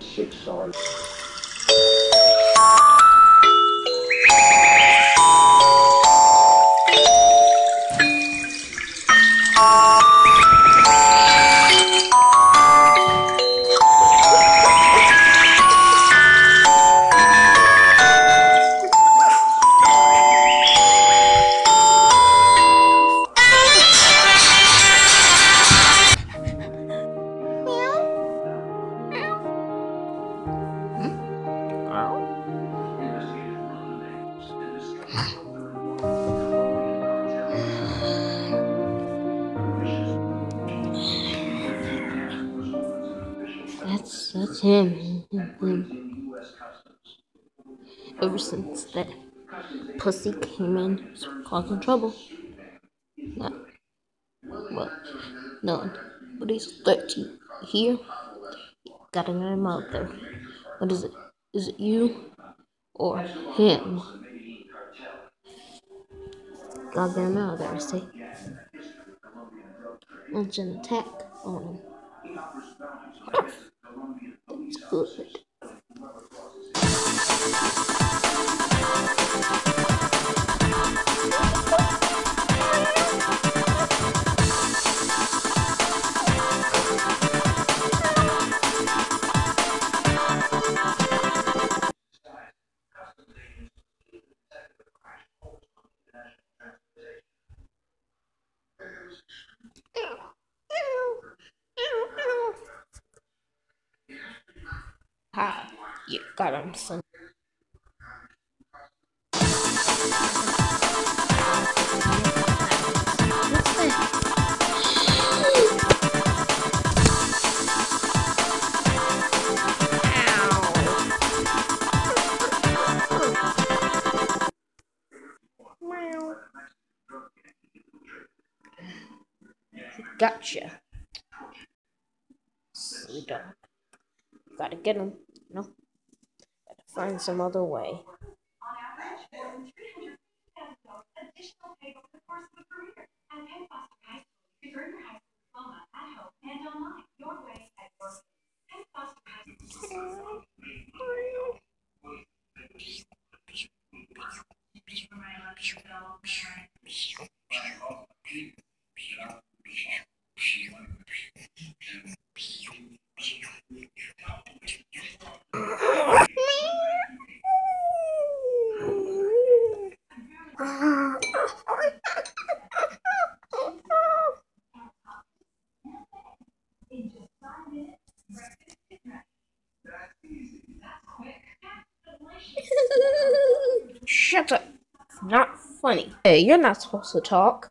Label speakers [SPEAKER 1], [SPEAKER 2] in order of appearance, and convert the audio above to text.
[SPEAKER 1] Six solid.
[SPEAKER 2] That's him. Ever since that pussy came in, it's causing trouble. Not well, no, but he's thirteen. Here, gotta get him out there. What is it? Is it you or him? Gotta get him out there. See, launch an attack on him. Good. You got. What's that? Gotcha. Silly dog. Gotta get him. No. Find some other way. Hey, you're not supposed to talk.